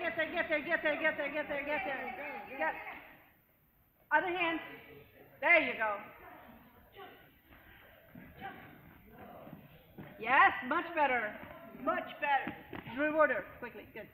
there, get there, get there, get there, get there, get there, get there. Get. Other hand. There you go. Yes, much better. Much better. Reward her quickly. Good.